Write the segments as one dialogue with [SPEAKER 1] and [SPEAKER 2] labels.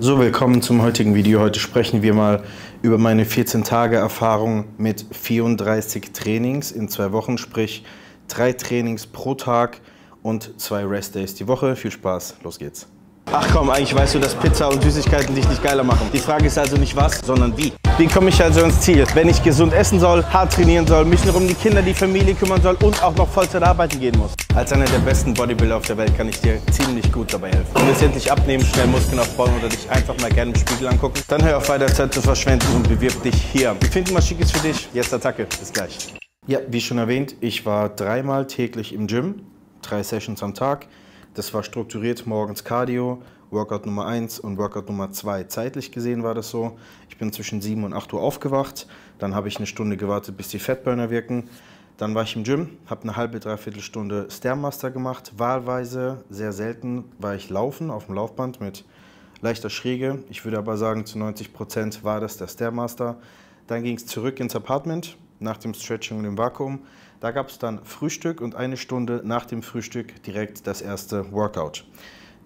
[SPEAKER 1] So, willkommen zum heutigen Video. Heute sprechen wir mal über meine 14 Tage Erfahrung mit 34 Trainings in zwei Wochen, sprich drei Trainings pro Tag und zwei Rest Days die Woche. Viel Spaß, los geht's. Ach komm, eigentlich weißt du, dass Pizza und Süßigkeiten dich nicht geiler machen. Die Frage ist also nicht was, sondern wie. Wie komme ich also ins Ziel? Wenn ich gesund essen soll, hart trainieren soll, mich noch um die Kinder, die Familie kümmern soll und auch noch Vollzeit arbeiten gehen muss. Als einer der besten Bodybuilder auf der Welt kann ich dir ziemlich gut dabei helfen. Du willst endlich abnehmen, schnell Muskeln aufbauen oder dich einfach mal gerne im Spiegel angucken? Dann hör auf weiter Zeit zu verschwenden und bewirb dich hier. Wir finden was Schickes für dich. Jetzt Attacke. Bis gleich. Ja, wie schon erwähnt, ich war dreimal täglich im Gym, drei Sessions am Tag. Das war strukturiert morgens Cardio, Workout Nummer 1 und Workout Nummer 2. Zeitlich gesehen war das so, ich bin zwischen 7 und 8 Uhr aufgewacht, dann habe ich eine Stunde gewartet, bis die Fatburner wirken. Dann war ich im Gym, habe eine halbe, dreiviertel Stunde Stairmaster gemacht. Wahlweise, sehr selten, war ich laufen auf dem Laufband mit leichter Schräge. Ich würde aber sagen, zu 90 Prozent war das der Stairmaster. Dann ging es zurück ins Apartment nach dem Stretching und dem Vakuum. Da gab es dann Frühstück und eine Stunde nach dem Frühstück direkt das erste Workout.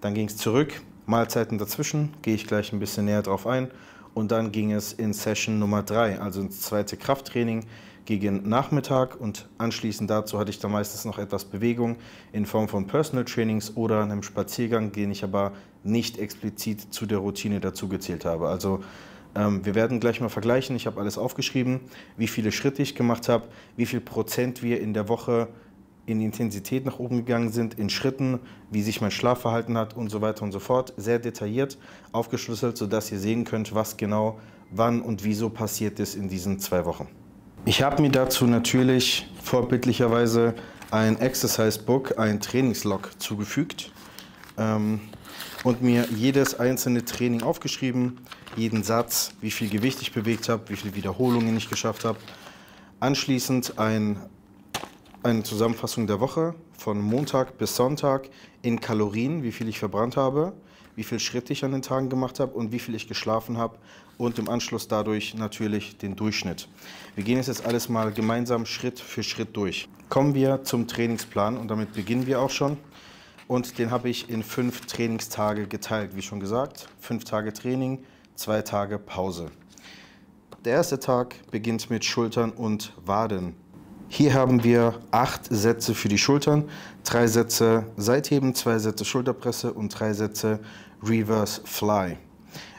[SPEAKER 1] Dann ging es zurück, Mahlzeiten dazwischen, gehe ich gleich ein bisschen näher drauf ein. Und dann ging es in Session Nummer 3, also ins zweite Krafttraining gegen Nachmittag und anschließend dazu hatte ich dann meistens noch etwas Bewegung in Form von Personal Trainings oder einem Spaziergang, den ich aber nicht explizit zu der Routine dazu gezählt habe. Also ähm, wir werden gleich mal vergleichen, ich habe alles aufgeschrieben, wie viele Schritte ich gemacht habe, wie viel Prozent wir in der Woche in Intensität nach oben gegangen sind, in Schritten, wie sich mein Schlafverhalten hat und so weiter und so fort. Sehr detailliert aufgeschlüsselt, sodass ihr sehen könnt, was genau, wann und wieso passiert ist in diesen zwei Wochen. Ich habe mir dazu natürlich vorbildlicherweise ein Exercise Book, ein Trainingslog zugefügt ähm, und mir jedes einzelne Training aufgeschrieben, jeden Satz, wie viel Gewicht ich bewegt habe, wie viele Wiederholungen ich geschafft habe. Anschließend ein eine Zusammenfassung der Woche von Montag bis Sonntag in Kalorien, wie viel ich verbrannt habe, wie viel Schritte ich an den Tagen gemacht habe und wie viel ich geschlafen habe und im Anschluss dadurch natürlich den Durchschnitt. Wir gehen jetzt alles mal gemeinsam Schritt für Schritt durch. Kommen wir zum Trainingsplan und damit beginnen wir auch schon. Und den habe ich in fünf Trainingstage geteilt, wie schon gesagt. Fünf Tage Training, zwei Tage Pause. Der erste Tag beginnt mit Schultern und Waden. Hier haben wir acht Sätze für die Schultern, drei Sätze Seitheben, zwei Sätze Schulterpresse und drei Sätze Reverse Fly.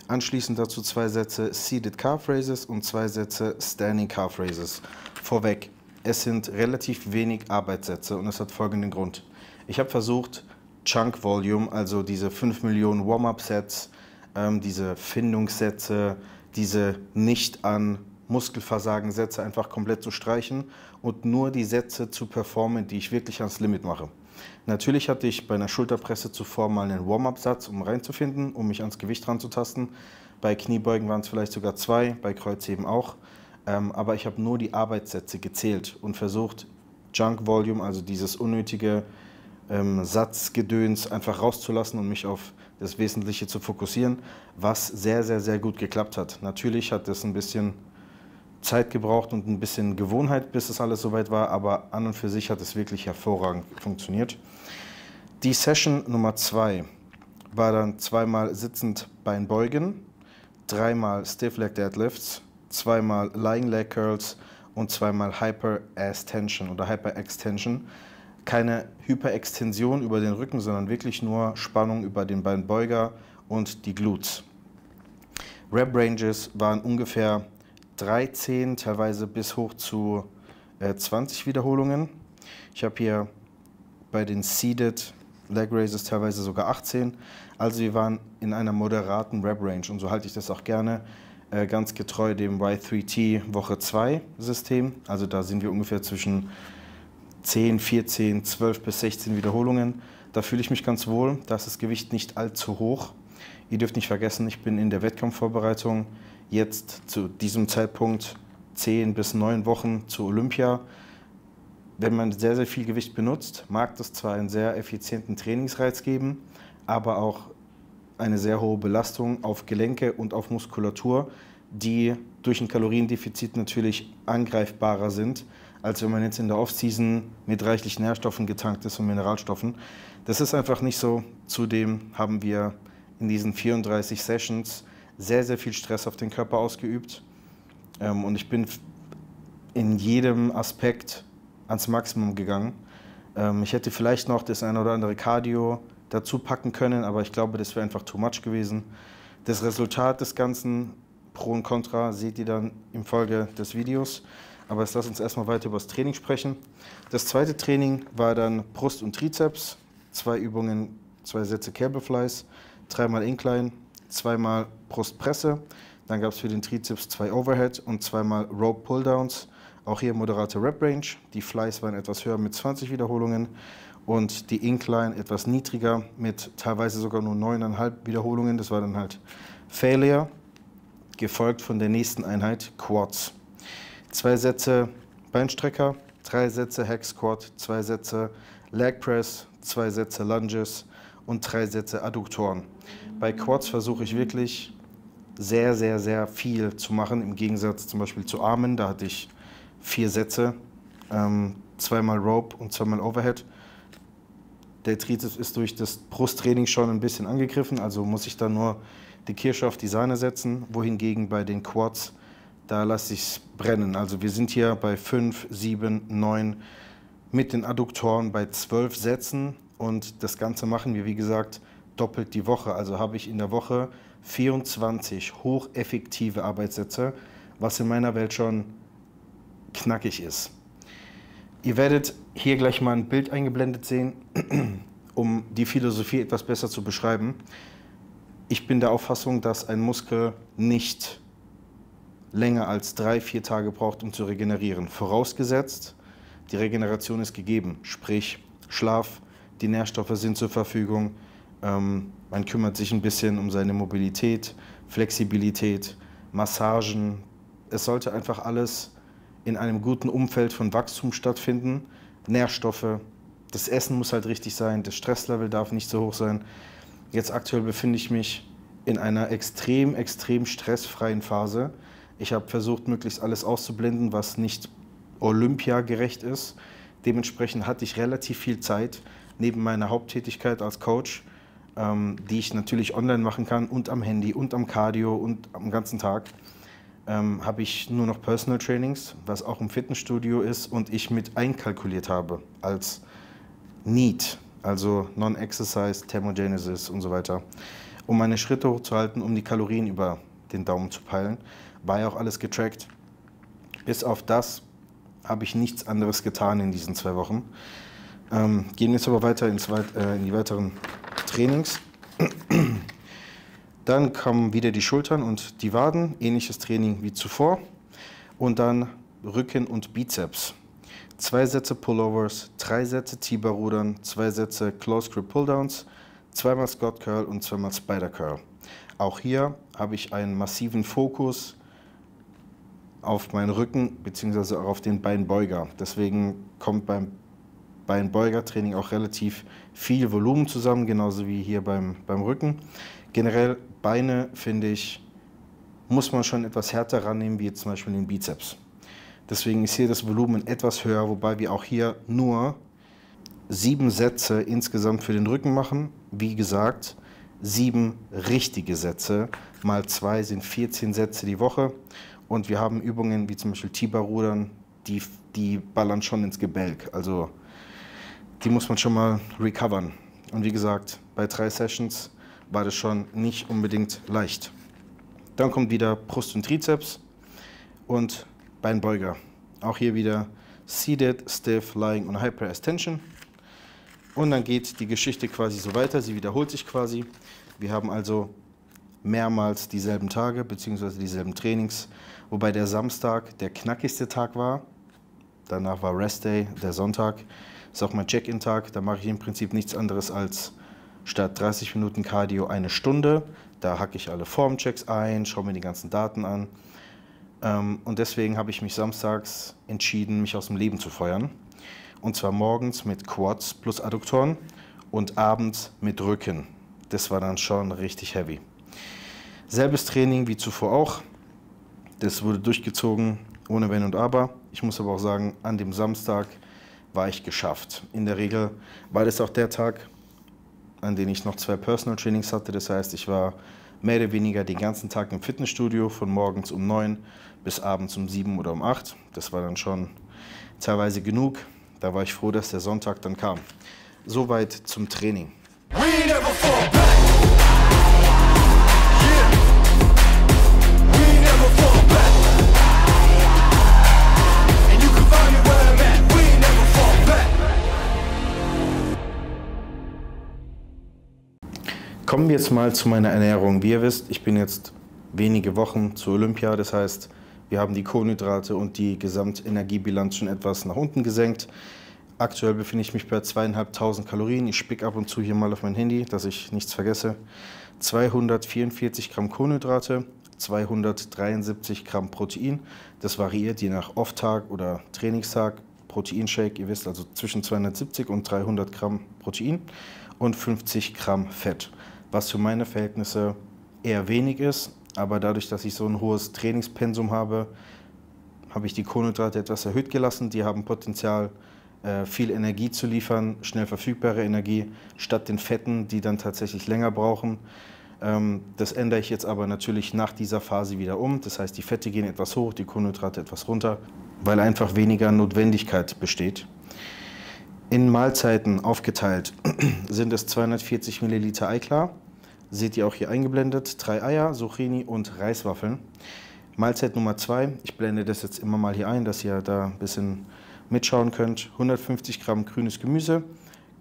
[SPEAKER 1] Anschließend dazu zwei Sätze Seated Calf Raises und zwei Sätze Standing Calf Raises. Vorweg, es sind relativ wenig Arbeitssätze und es hat folgenden Grund. Ich habe versucht, Chunk Volume, also diese 5 Millionen Warm-Up-Sets, ähm, diese Findungssätze, diese nicht an Muskelversagen Sätze einfach komplett zu streichen und nur die Sätze zu performen, die ich wirklich ans Limit mache. Natürlich hatte ich bei einer Schulterpresse zuvor mal einen Warm-up-Satz, um reinzufinden, um mich ans Gewicht ranzutasten. Bei Kniebeugen waren es vielleicht sogar zwei, bei Kreuzheben auch. Ähm, aber ich habe nur die Arbeitssätze gezählt und versucht, Junk Volume, also dieses unnötige ähm, Satzgedöns, einfach rauszulassen und mich auf das Wesentliche zu fokussieren, was sehr, sehr, sehr gut geklappt hat. Natürlich hat das ein bisschen Zeit gebraucht und ein bisschen Gewohnheit, bis es alles soweit war, aber an und für sich hat es wirklich hervorragend funktioniert. Die Session Nummer zwei war dann zweimal sitzend Beinbeugen, dreimal Stiff Leg Deadlifts, zweimal Lying Leg Curls und zweimal Hyper Ass Tension oder Hyper Extension. Keine Hyperextension über den Rücken, sondern wirklich nur Spannung über den Beinbeuger und die Glutes. Rep Ranges waren ungefähr 13, teilweise bis hoch zu äh, 20 Wiederholungen. Ich habe hier bei den Seeded Leg Raises teilweise sogar 18. Also wir waren in einer moderaten Rep Range und so halte ich das auch gerne äh, ganz getreu dem Y3T Woche 2 System. Also da sind wir ungefähr zwischen 10, 14, 12 bis 16 Wiederholungen. Da fühle ich mich ganz wohl. Da ist das Gewicht nicht allzu hoch. Ihr dürft nicht vergessen, ich bin in der Wettkampfvorbereitung jetzt zu diesem Zeitpunkt zehn bis neun Wochen zu Olympia. Wenn man sehr, sehr viel Gewicht benutzt, mag das zwar einen sehr effizienten Trainingsreiz geben, aber auch eine sehr hohe Belastung auf Gelenke und auf Muskulatur, die durch ein Kaloriendefizit natürlich angreifbarer sind, als wenn man jetzt in der Offseason mit reichlich Nährstoffen getankt ist und Mineralstoffen. Das ist einfach nicht so. Zudem haben wir in diesen 34 Sessions sehr, sehr viel Stress auf den Körper ausgeübt. Ähm, und ich bin in jedem Aspekt ans Maximum gegangen. Ähm, ich hätte vielleicht noch das eine oder andere Cardio dazu packen können, aber ich glaube, das wäre einfach too much gewesen. Das Resultat des Ganzen, Pro und Contra, seht ihr dann im Folge des Videos. Aber jetzt lass uns erstmal weiter über das Training sprechen. Das zweite Training war dann Brust und Trizeps. Zwei Übungen, zwei Sätze Cable Flies, dreimal Incline, zweimal Brustpresse. Dann gab es für den Trizeps zwei Overhead und zweimal Rope Pulldowns. Auch hier moderate Rep Range. Die Flies waren etwas höher mit 20 Wiederholungen und die Incline etwas niedriger mit teilweise sogar nur 9,5 Wiederholungen. Das war dann halt Failure, gefolgt von der nächsten Einheit Quads. Zwei Sätze Beinstrecker, drei Sätze Hack Squat, zwei Sätze Leg Press, zwei Sätze Lunges und drei Sätze Adduktoren. Bei Quads versuche ich wirklich sehr, sehr, sehr viel zu machen, im Gegensatz zum Beispiel zu Armen. Da hatte ich vier Sätze, ähm, zweimal Rope und zweimal Overhead. Der Trizeps ist durch das Brusttraining schon ein bisschen angegriffen, also muss ich da nur die Kirsche auf die Sahne setzen, wohingegen bei den Quads, da lasse ich es brennen. Also wir sind hier bei 5, 7, 9 mit den Adduktoren bei 12 Sätzen und das Ganze machen wir, wie gesagt, doppelt die Woche. Also habe ich in der Woche 24 hocheffektive Arbeitssätze, was in meiner Welt schon knackig ist. Ihr werdet hier gleich mal ein Bild eingeblendet sehen, um die Philosophie etwas besser zu beschreiben. Ich bin der Auffassung, dass ein Muskel nicht länger als drei, vier Tage braucht, um zu regenerieren. Vorausgesetzt, die Regeneration ist gegeben, sprich Schlaf, die Nährstoffe sind zur Verfügung, ähm, man kümmert sich ein bisschen um seine Mobilität, Flexibilität, Massagen. Es sollte einfach alles in einem guten Umfeld von Wachstum stattfinden. Nährstoffe, das Essen muss halt richtig sein, das Stresslevel darf nicht so hoch sein. Jetzt aktuell befinde ich mich in einer extrem, extrem stressfreien Phase. Ich habe versucht, möglichst alles auszublenden, was nicht olympiagerecht ist. Dementsprechend hatte ich relativ viel Zeit neben meiner Haupttätigkeit als Coach, ähm, die ich natürlich online machen kann und am Handy und am Cardio und am ganzen Tag ähm, habe ich nur noch Personal Trainings, was auch im Fitnessstudio ist und ich mit einkalkuliert habe als Need, also Non-Exercise, Thermogenesis und so weiter, um meine Schritte hochzuhalten, um die Kalorien über den Daumen zu peilen, war ja auch alles getrackt. Bis auf das habe ich nichts anderes getan in diesen zwei Wochen. Ähm, gehen jetzt aber weiter ins, äh, in die weiteren Trainings. Dann kommen wieder die Schultern und die Waden, ähnliches Training wie zuvor. Und dann Rücken und Bizeps. Zwei Sätze Pullovers, drei Sätze T-Bar-Rudern, zwei Sätze Close Grip Pulldowns, zweimal Scott Curl und zweimal Spider Curl. Auch hier habe ich einen massiven Fokus auf meinen Rücken bzw. auf den Beinbeuger. Deswegen kommt beim Beinbeuger-Training auch relativ viel Volumen zusammen, genauso wie hier beim, beim Rücken. Generell Beine, finde ich, muss man schon etwas härter rannehmen, wie zum Beispiel den Bizeps. Deswegen ist hier das Volumen etwas höher, wobei wir auch hier nur sieben Sätze insgesamt für den Rücken machen. Wie gesagt, sieben richtige Sätze mal zwei sind 14 Sätze die Woche. Und wir haben Übungen wie zum Beispiel Tiber-Rudern, die, die ballern schon ins Gebälk. Also die muss man schon mal recovern. Und wie gesagt, bei drei Sessions war das schon nicht unbedingt leicht. Dann kommt wieder Brust und Trizeps und Beinbeuger. Auch hier wieder Seated, Stiff, Lying und Hyper Extension. Und dann geht die Geschichte quasi so weiter, sie wiederholt sich quasi. Wir haben also mehrmals dieselben Tage bzw. dieselben Trainings, wobei der Samstag der knackigste Tag war. Danach war Rest Day, der Sonntag. Ist auch mein Check-in-Tag. Da mache ich im Prinzip nichts anderes als statt 30 Minuten Cardio eine Stunde. Da hacke ich alle Formchecks ein, schaue mir die ganzen Daten an. Ähm, und deswegen habe ich mich samstags entschieden, mich aus dem Leben zu feuern. Und zwar morgens mit Quads plus Adduktoren und abends mit Rücken. Das war dann schon richtig heavy. Selbes Training wie zuvor auch. Das wurde durchgezogen ohne Wenn und Aber. Ich muss aber auch sagen, an dem Samstag war ich geschafft. In der Regel war das auch der Tag, an denen ich noch zwei Personal Trainings hatte. Das heißt, ich war mehr oder weniger den ganzen Tag im Fitnessstudio, von morgens um 9 bis abends um 7 oder um 8. Das war dann schon teilweise genug. Da war ich froh, dass der Sonntag dann kam. Soweit zum Training. Kommen wir jetzt mal zu meiner Ernährung. Wie ihr wisst, ich bin jetzt wenige Wochen zu Olympia. Das heißt, wir haben die Kohlenhydrate und die Gesamtenergiebilanz schon etwas nach unten gesenkt. Aktuell befinde ich mich bei zweieinhalbtausend Kalorien. Ich spick ab und zu hier mal auf mein Handy, dass ich nichts vergesse. 244 Gramm Kohlenhydrate, 273 Gramm Protein. Das variiert je nach Off-Tag oder Trainingstag. Proteinshake, ihr wisst also zwischen 270 und 300 Gramm Protein und 50 Gramm Fett was für meine Verhältnisse eher wenig ist. Aber dadurch, dass ich so ein hohes Trainingspensum habe, habe ich die Kohlenhydrate etwas erhöht gelassen. Die haben Potenzial, äh, viel Energie zu liefern, schnell verfügbare Energie, statt den Fetten, die dann tatsächlich länger brauchen. Ähm, das ändere ich jetzt aber natürlich nach dieser Phase wieder um. Das heißt, die Fette gehen etwas hoch, die Kohlenhydrate etwas runter, weil einfach weniger Notwendigkeit besteht. In Mahlzeiten aufgeteilt sind es 240 Milliliter Eiklar, Seht ihr auch hier eingeblendet. Drei Eier, Zucchini und Reiswaffeln. Mahlzeit Nummer zwei. Ich blende das jetzt immer mal hier ein, dass ihr da ein bisschen mitschauen könnt. 150 Gramm grünes Gemüse,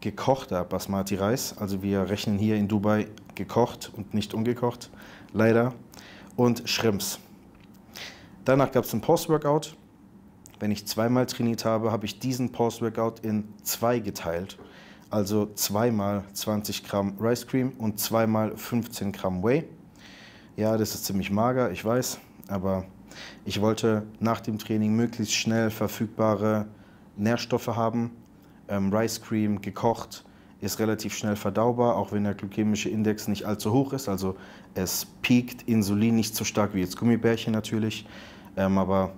[SPEAKER 1] gekochter Basmati-Reis. Also wir rechnen hier in Dubai gekocht und nicht ungekocht, leider. Und Shrimps. Danach gab es ein Post-Workout. Wenn ich zweimal trainiert habe, habe ich diesen Post-Workout in zwei geteilt also zweimal 20 Gramm Rice Cream und zweimal 15 Gramm Whey. Ja, das ist ziemlich mager, ich weiß, aber ich wollte nach dem Training möglichst schnell verfügbare Nährstoffe haben. Ähm, Rice Cream gekocht ist relativ schnell verdaubar, auch wenn der glykämische Index nicht allzu hoch ist. Also es piekt Insulin nicht so stark wie jetzt Gummibärchen natürlich, ähm, aber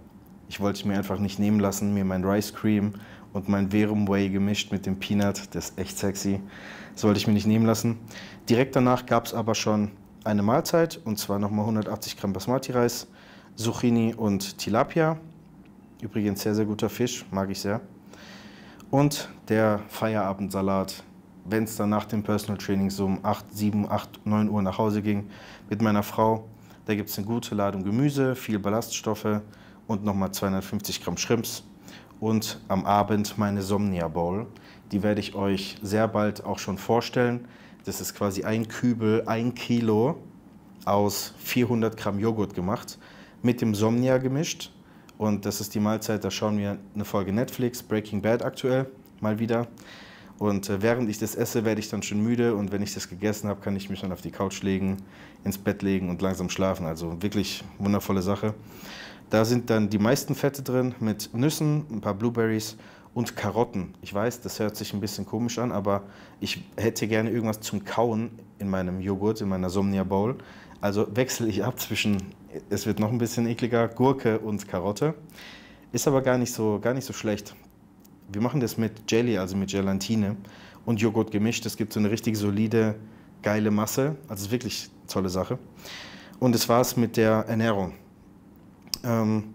[SPEAKER 1] ich wollte mir einfach nicht nehmen lassen, mir mein Rice Cream und mein Verum Whey gemischt mit dem Peanut. Das ist echt sexy. Das wollte ich mir nicht nehmen lassen. Direkt danach gab es aber schon eine Mahlzeit und zwar nochmal 180 Gramm Basmati-Reis, Zucchini und Tilapia. Übrigens sehr, sehr guter Fisch, mag ich sehr. Und der Feierabendsalat, wenn es dann nach dem Personal Training so um 8, 7, 8, 9 Uhr nach Hause ging mit meiner Frau. Da gibt es eine gute Ladung Gemüse, viel Ballaststoffe, und nochmal 250 Gramm Shrimps und am Abend meine Somnia Bowl. Die werde ich euch sehr bald auch schon vorstellen. Das ist quasi ein Kübel, ein Kilo aus 400 Gramm Joghurt gemacht, mit dem Somnia gemischt. Und das ist die Mahlzeit, da schauen wir eine Folge Netflix, Breaking Bad aktuell, mal wieder. Und äh, während ich das esse, werde ich dann schon müde und wenn ich das gegessen habe, kann ich mich dann auf die Couch legen, ins Bett legen und langsam schlafen. Also wirklich wundervolle Sache. Da sind dann die meisten Fette drin mit Nüssen, ein paar Blueberries und Karotten. Ich weiß, das hört sich ein bisschen komisch an, aber ich hätte gerne irgendwas zum Kauen in meinem Joghurt, in meiner Somnia Bowl. Also wechsle ich ab zwischen, es wird noch ein bisschen ekliger, Gurke und Karotte. Ist aber gar nicht so, gar nicht so schlecht. Wir machen das mit Jelly, also mit Gelatine und Joghurt gemischt. Es gibt so eine richtig solide, geile Masse. Also wirklich tolle Sache. Und das war's mit der Ernährung. Ähm,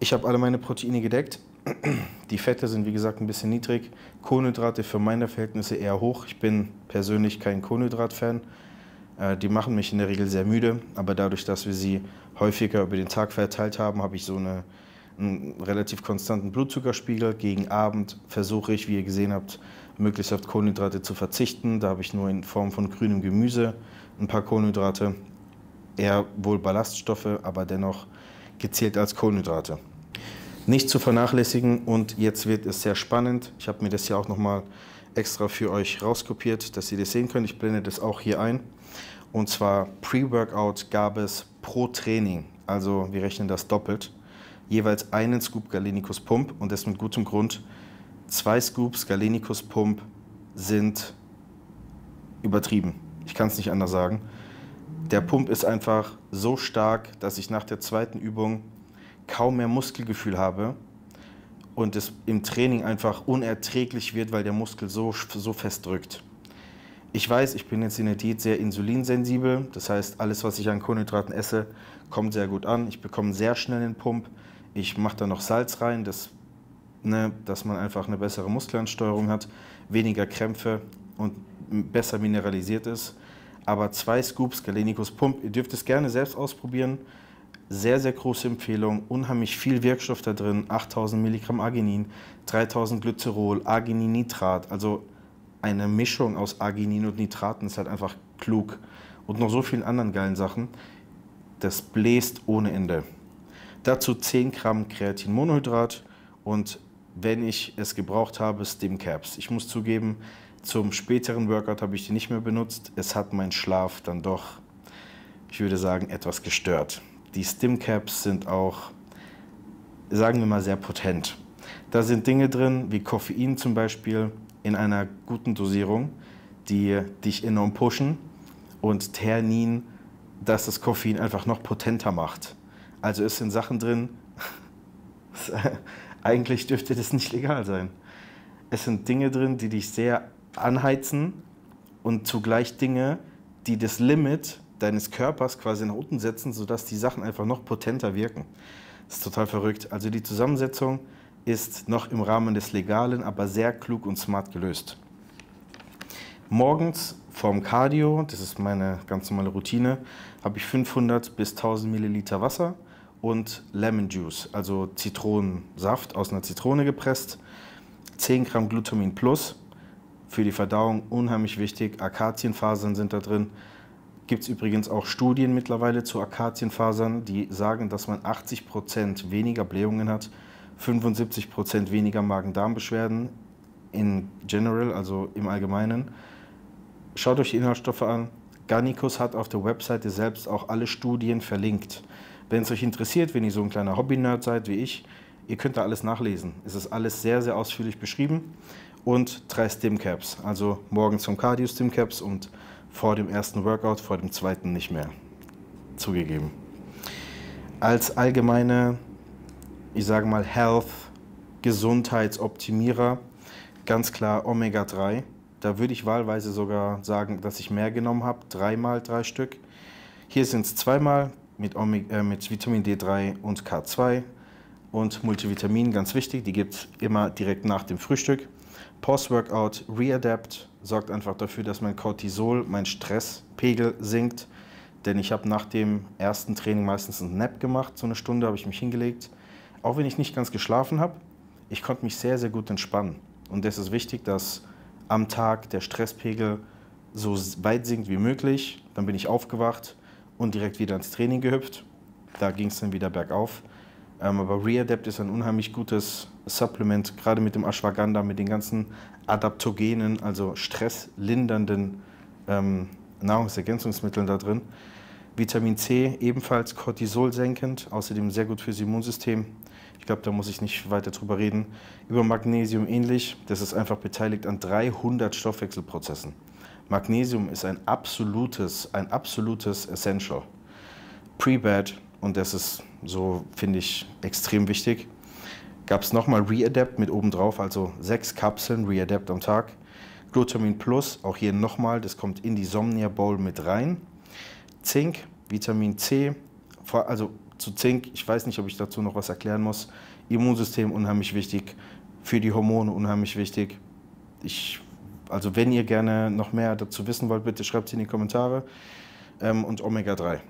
[SPEAKER 1] ich habe alle meine Proteine gedeckt. Die Fette sind wie gesagt ein bisschen niedrig. Kohlenhydrate für meine Verhältnisse eher hoch. Ich bin persönlich kein Kohlenhydrat-Fan. Äh, die machen mich in der Regel sehr müde, aber dadurch, dass wir sie häufiger über den Tag verteilt haben, habe ich so eine, einen relativ konstanten Blutzuckerspiegel. Gegen Abend versuche ich, wie ihr gesehen habt, möglichst auf Kohlenhydrate zu verzichten. Da habe ich nur in Form von grünem Gemüse ein paar Kohlenhydrate eher wohl Ballaststoffe, aber dennoch gezählt als Kohlenhydrate. Nicht zu vernachlässigen und jetzt wird es sehr spannend. Ich habe mir das ja auch nochmal extra für euch rauskopiert, dass ihr das sehen könnt. Ich blende das auch hier ein. Und zwar Pre-Workout gab es pro Training, also wir rechnen das doppelt, jeweils einen Scoop Galenicus Pump und das mit gutem Grund. Zwei Scoops Galenicus Pump sind übertrieben. Ich kann es nicht anders sagen. Der Pump ist einfach so stark, dass ich nach der zweiten Übung kaum mehr Muskelgefühl habe und es im Training einfach unerträglich wird, weil der Muskel so, so fest drückt. Ich weiß, ich bin jetzt in der Diät sehr insulinsensibel. Das heißt, alles, was ich an Kohlenhydraten esse, kommt sehr gut an. Ich bekomme sehr schnell den Pump. Ich mache da noch Salz rein, das, ne, dass man einfach eine bessere Muskelansteuerung hat, weniger Krämpfe und besser mineralisiert ist. Aber zwei Scoops Galenicus Pump, ihr dürft es gerne selbst ausprobieren. Sehr, sehr große Empfehlung, unheimlich viel Wirkstoff da drin, 8000 Milligramm Arginin, 3000 Glycerol, Argininitrat, also eine Mischung aus Arginin und Nitraten ist halt einfach klug. Und noch so vielen anderen geilen Sachen. Das bläst ohne Ende. Dazu 10 Gramm Kreatinmonohydrat und wenn ich es gebraucht habe, Stim Caps. Ich muss zugeben, zum späteren Workout habe ich die nicht mehr benutzt. Es hat meinen Schlaf dann doch, ich würde sagen, etwas gestört. Die Stimcaps sind auch, sagen wir mal, sehr potent. Da sind Dinge drin, wie Koffein zum Beispiel, in einer guten Dosierung, die dich enorm pushen und Ternin, das das Koffein einfach noch potenter macht. Also es sind Sachen drin, eigentlich dürfte das nicht legal sein. Es sind Dinge drin, die dich sehr anheizen und zugleich Dinge, die das Limit deines Körpers quasi nach unten setzen, sodass die Sachen einfach noch potenter wirken. Das ist total verrückt. Also die Zusammensetzung ist noch im Rahmen des Legalen, aber sehr klug und smart gelöst. Morgens vorm Cardio, das ist meine ganz normale Routine, habe ich 500 bis 1000 Milliliter Wasser und Lemon Juice, also Zitronensaft aus einer Zitrone gepresst, 10 Gramm Glutamin Plus, für die Verdauung unheimlich wichtig. Akazienfasern sind da drin. Gibt es übrigens auch Studien mittlerweile zu Akazienfasern, die sagen, dass man 80% weniger Blähungen hat, 75% weniger Magen-Darm-Beschwerden in general, also im Allgemeinen. Schaut euch die Inhaltsstoffe an. Garnicus hat auf der Webseite selbst auch alle Studien verlinkt. Wenn es euch interessiert, wenn ihr so ein kleiner Hobby-Nerd seid wie ich, ihr könnt da alles nachlesen. Es ist alles sehr, sehr ausführlich beschrieben und drei Stimcaps. Also morgens zum Cardio Stimcaps und vor dem ersten Workout, vor dem zweiten nicht mehr. Zugegeben. Als allgemeine, ich sage mal Health, Gesundheitsoptimierer, ganz klar Omega-3. Da würde ich wahlweise sogar sagen, dass ich mehr genommen habe, dreimal drei Stück. Hier sind es zweimal mit, Omega, äh, mit Vitamin D3 und K2 und Multivitamin, ganz wichtig, die gibt es immer direkt nach dem Frühstück. Post-Workout Readapt sorgt einfach dafür, dass mein Cortisol, mein Stresspegel sinkt. Denn ich habe nach dem ersten Training meistens einen Nap gemacht, so eine Stunde habe ich mich hingelegt. Auch wenn ich nicht ganz geschlafen habe, ich konnte mich sehr, sehr gut entspannen. Und es ist wichtig, dass am Tag der Stresspegel so weit sinkt wie möglich. Dann bin ich aufgewacht und direkt wieder ins Training gehüpft. Da ging es dann wieder bergauf. Ähm, aber Readapt ist ein unheimlich gutes Supplement, gerade mit dem Ashwagandha, mit den ganzen Adaptogenen, also stresslindernden ähm, Nahrungsergänzungsmitteln da drin. Vitamin C ebenfalls Cortisol senkend, außerdem sehr gut fürs Immunsystem. Ich glaube, da muss ich nicht weiter drüber reden. Über Magnesium ähnlich, das ist einfach beteiligt an 300 Stoffwechselprozessen. Magnesium ist ein absolutes, ein absolutes Essential. Pre-Bad und das ist so, finde ich, extrem wichtig. Gab es nochmal Readapt mit oben drauf, also sechs Kapseln Readapt am Tag. Glutamin Plus, auch hier nochmal, das kommt in die Somnia Bowl mit rein. Zink, Vitamin C, also zu Zink, ich weiß nicht, ob ich dazu noch was erklären muss. Immunsystem unheimlich wichtig, für die Hormone unheimlich wichtig. Ich, also wenn ihr gerne noch mehr dazu wissen wollt, bitte schreibt es in die Kommentare. Ähm, und Omega 3.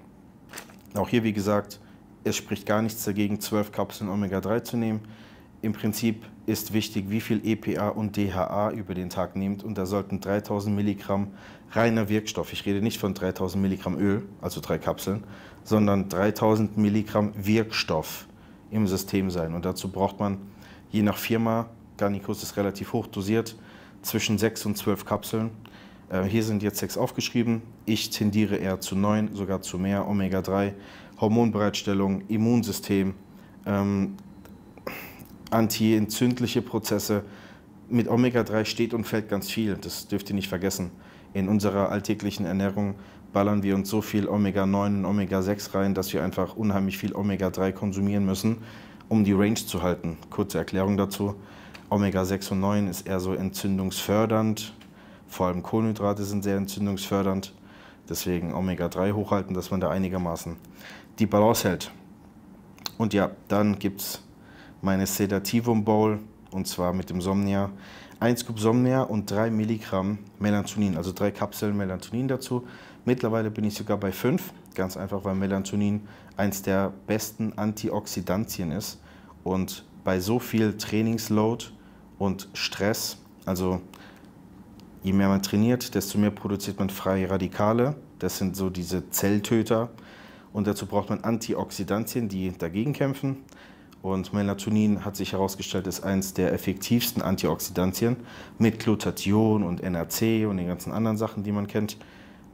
[SPEAKER 1] Auch hier, wie gesagt, es spricht gar nichts dagegen, 12 Kapseln Omega-3 zu nehmen. Im Prinzip ist wichtig, wie viel EPA und DHA über den Tag nehmt und da sollten 3000 Milligramm reiner Wirkstoff, ich rede nicht von 3000 Milligramm Öl, also drei Kapseln, sondern 3000 Milligramm Wirkstoff im System sein. Und dazu braucht man je nach Firma, Garnicus ist relativ hoch dosiert, zwischen 6 und 12 Kapseln. Äh, hier sind jetzt sechs aufgeschrieben. Ich tendiere eher zu neun, sogar zu mehr. Omega-3, Hormonbereitstellung, Immunsystem, ähm, antientzündliche Prozesse. Mit Omega-3 steht und fällt ganz viel. Das dürft ihr nicht vergessen. In unserer alltäglichen Ernährung ballern wir uns so viel Omega-9 und Omega-6 rein, dass wir einfach unheimlich viel Omega-3 konsumieren müssen, um die Range zu halten. Kurze Erklärung dazu. Omega-6 und 9 ist eher so entzündungsfördernd, Vor allem Kohlenhydrate sind sehr entzündungsfördernd. Deswegen Omega-3 hochhalten, dass man da einigermaßen die Balance hält. Und ja, dann gibt es meine Sedativum Bowl und zwar mit dem Somnia. 1 Scoop Somnia und 3 Milligramm Melatonin, also 3 Kapseln Melatonin dazu. Mittlerweile bin ich sogar bei 5, ganz einfach, weil Melatonin eins der besten Antioxidantien ist. Und bei so viel Trainingsload und Stress, also je mehr man trainiert, desto mehr produziert man freie Radikale. Das sind so diese Zelltöter. Und dazu braucht man Antioxidantien, die dagegen kämpfen. Und Melatonin hat sich herausgestellt, ist eines der effektivsten Antioxidantien mit Glutathion und NAC und den ganzen anderen Sachen, die man kennt.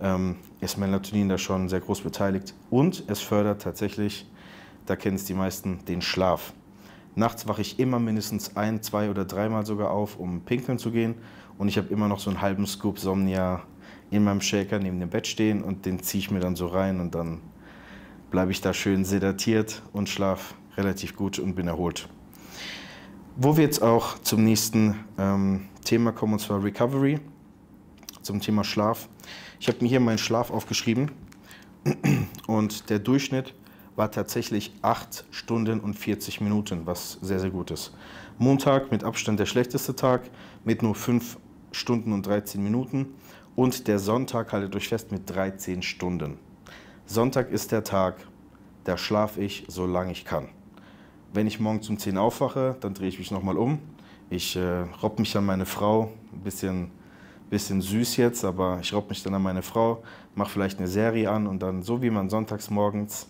[SPEAKER 1] Ähm, ist Melatonin da schon sehr groß beteiligt. Und es fördert tatsächlich, da kennen es die meisten, den Schlaf. Nachts wache ich immer mindestens ein, zwei oder dreimal sogar auf, um pinkeln zu gehen. Und ich habe immer noch so einen halben Scoop Somnia in meinem Shaker neben dem Bett stehen und den ziehe ich mir dann so rein und dann bleibe ich da schön sedatiert und schlafe relativ gut und bin erholt. Wo wir jetzt auch zum nächsten ähm, Thema kommen, und zwar Recovery, zum Thema Schlaf. Ich habe mir hier meinen Schlaf aufgeschrieben und der Durchschnitt war tatsächlich 8 Stunden und 40 Minuten, was sehr, sehr gut ist. Montag mit Abstand der schlechteste Tag mit nur 5 Stunden und 13 Minuten und der Sonntag haltet euch fest mit 13 Stunden. Sonntag ist der Tag, da schlafe ich, solange ich kann. Wenn ich morgen um 10 aufwache, dann drehe ich mich nochmal um. Ich äh, robb mich an meine Frau, ein bisschen, bisschen süß jetzt, aber ich robb mich dann an meine Frau, mache vielleicht eine Serie an und dann, so wie man sonntags morgens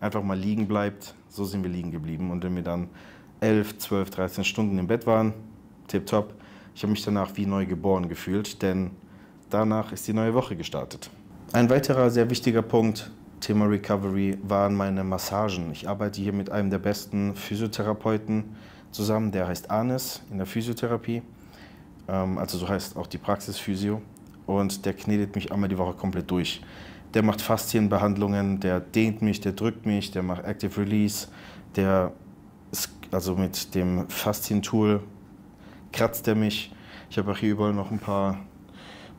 [SPEAKER 1] einfach mal liegen bleibt, so sind wir liegen geblieben. Und wenn wir dann 11, 12, 13 Stunden im Bett waren, tipptopp, ich habe mich danach wie neu geboren gefühlt, denn danach ist die neue Woche gestartet. Ein weiterer sehr wichtiger Punkt Thema Recovery waren meine Massagen. Ich arbeite hier mit einem der besten Physiotherapeuten zusammen, der heißt Arnes in der Physiotherapie. Ähm, also so heißt auch die Praxis Physio. Und der knetet mich einmal die Woche komplett durch. Der macht Faszienbehandlungen, der dehnt mich, der drückt mich, der macht Active Release, der also mit dem Faszientool kratzt er mich. Ich habe auch hier überall noch ein paar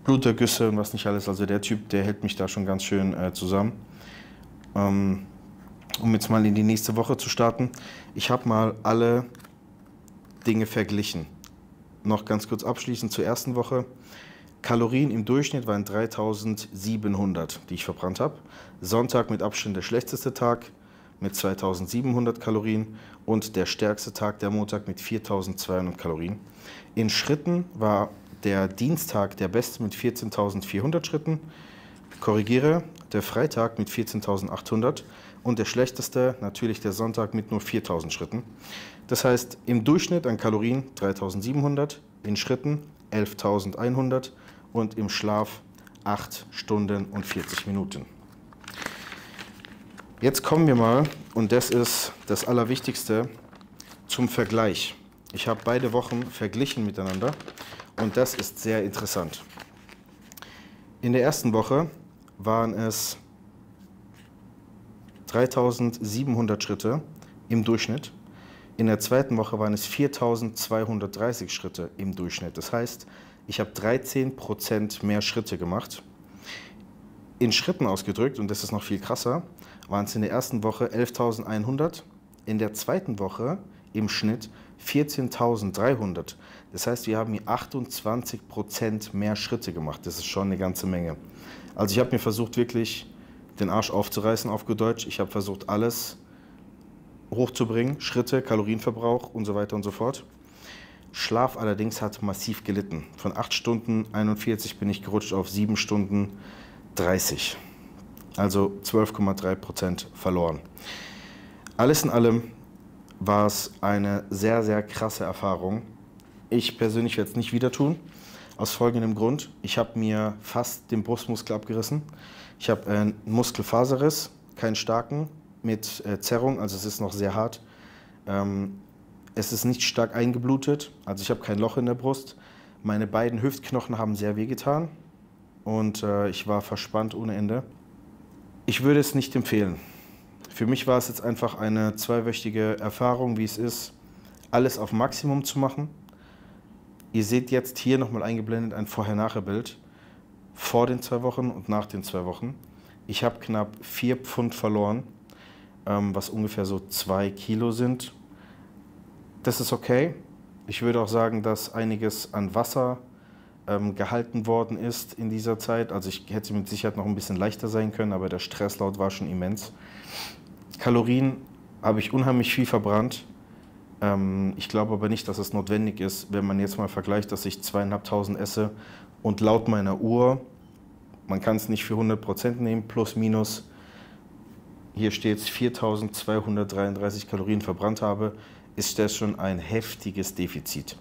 [SPEAKER 1] Blutergüsse und was nicht alles. Also der Typ, der hält mich da schon ganz schön äh, zusammen. Ähm, um jetzt mal in die nächste Woche zu starten. Ich habe mal alle Dinge verglichen. Noch ganz kurz abschließend zur ersten Woche. Kalorien im Durchschnitt waren 3700, die ich verbrannt habe. Sonntag mit Abstand der schlechteste Tag mit 2700 Kalorien und der stärkste Tag der Montag mit 4200 Kalorien. In Schritten war der Dienstag der beste mit 14.400 Schritten. Korrigiere, der Freitag mit 14.800 und der schlechteste natürlich der Sonntag mit nur 4.000 Schritten. Das heißt im Durchschnitt an Kalorien 3.700, in Schritten 11.100 und im Schlaf 8 Stunden und 40 Minuten. Jetzt kommen wir mal, und das ist das Allerwichtigste, zum Vergleich. Ich habe beide Wochen verglichen miteinander und das ist sehr interessant. In der ersten Woche waren es 3700 Schritte im Durchschnitt. In der zweiten Woche waren es 4230 Schritte im Durchschnitt. Das heißt, ich habe 13 Prozent mehr Schritte gemacht. In Schritten ausgedrückt, und das ist noch viel krasser, waren es in der ersten Woche 11.100, in der zweiten Woche im Schnitt 14.300. Das heißt, wir haben hier 28 Prozent mehr Schritte gemacht. Das ist schon eine ganze Menge. Also ich habe mir versucht, wirklich den Arsch aufzureißen, auf gut Deutsch. Ich habe versucht, alles hochzubringen, Schritte, Kalorienverbrauch und so weiter und so fort. Schlaf allerdings hat massiv gelitten. Von 8 Stunden 41 bin ich gerutscht auf 7 Stunden 30. Also 12,3 Prozent verloren. Alles in allem war es eine sehr, sehr krasse Erfahrung. Ich persönlich werde es nicht wieder tun. Aus folgendem Grund. Ich habe mir fast den Brustmuskel abgerissen. Ich habe einen Muskelfaserriss, keinen starken, mit äh, Zerrung, also es ist noch sehr hart. Ähm, es ist nicht stark eingeblutet, also ich habe kein Loch in der Brust. Meine beiden Hüftknochen haben sehr wehgetan und äh, ich war verspannt ohne Ende. Ich würde es nicht empfehlen. Für mich war es jetzt einfach eine zweiwöchige Erfahrung, wie es ist, alles auf Maximum zu machen Ihr seht jetzt hier nochmal eingeblendet ein Vorher-Nachher-Bild vor den zwei Wochen und nach den zwei Wochen. Ich habe knapp vier Pfund verloren, ähm, was ungefähr so zwei Kilo sind. Das ist okay. Ich würde auch sagen, dass einiges an Wasser ähm, gehalten worden ist in dieser Zeit. Also ich hätte mit Sicherheit noch ein bisschen leichter sein können, aber der Stresslaut war schon immens. Kalorien habe ich unheimlich viel verbrannt. Ähm, ich glaube aber nicht, dass es notwendig ist, wenn man jetzt mal vergleicht, dass ich zweieinhalbtausend esse und laut meiner Uhr, man kann es nicht für 100 Prozent nehmen, plus minus, hier steht es 4233 Kalorien verbrannt habe, ist das schon ein heftiges Defizit.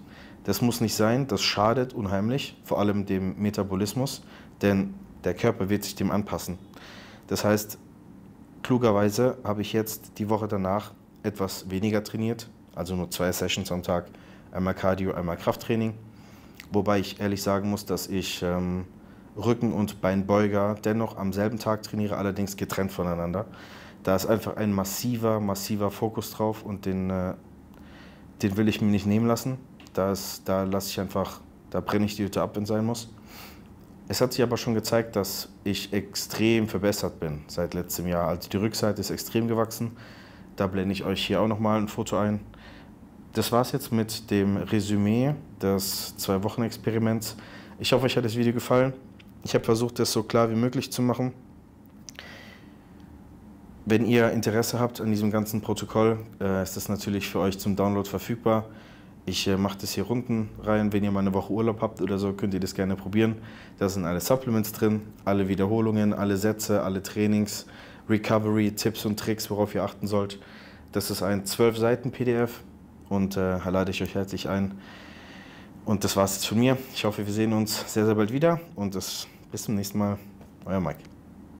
[SPEAKER 1] Das muss nicht sein, das schadet unheimlich, vor allem dem Metabolismus, denn der Körper wird sich dem anpassen. Das heißt, klugerweise habe ich jetzt die Woche danach etwas weniger trainiert, also nur zwei Sessions am Tag, einmal Cardio, einmal Krafttraining. Wobei ich ehrlich sagen muss, dass ich ähm, Rücken- und Beinbeuger dennoch am selben Tag trainiere, allerdings getrennt voneinander. Da ist einfach ein massiver, massiver Fokus drauf und den, äh, den will ich mir nicht nehmen lassen. Da, da lasse ich einfach, da brenne ich die Hütte ab, wenn es sein muss. Es hat sich aber schon gezeigt, dass ich extrem verbessert bin seit letztem Jahr. Also die Rückseite ist extrem gewachsen. Da blende ich euch hier auch nochmal ein Foto ein. Das war es jetzt mit dem Resümee des Zwei-Wochen-Experiments. Ich hoffe, euch hat das Video gefallen. Ich habe versucht, das so klar wie möglich zu machen. Wenn ihr Interesse habt an diesem ganzen Protokoll, äh, ist das natürlich für euch zum Download verfügbar. Ich äh, mache das hier unten rein. Wenn ihr mal eine Woche Urlaub habt oder so, könnt ihr das gerne probieren. Da sind alle Supplements drin, alle Wiederholungen, alle Sätze, alle Trainings, Recovery, Tipps und Tricks, worauf ihr achten sollt. Das ist ein 12 Seiten PDF und äh, lade ich euch herzlich ein. Und das war es jetzt von mir. Ich hoffe, wir sehen uns sehr, sehr bald wieder und das, bis zum nächsten Mal. Euer Mike.